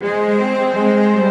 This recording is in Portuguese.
Música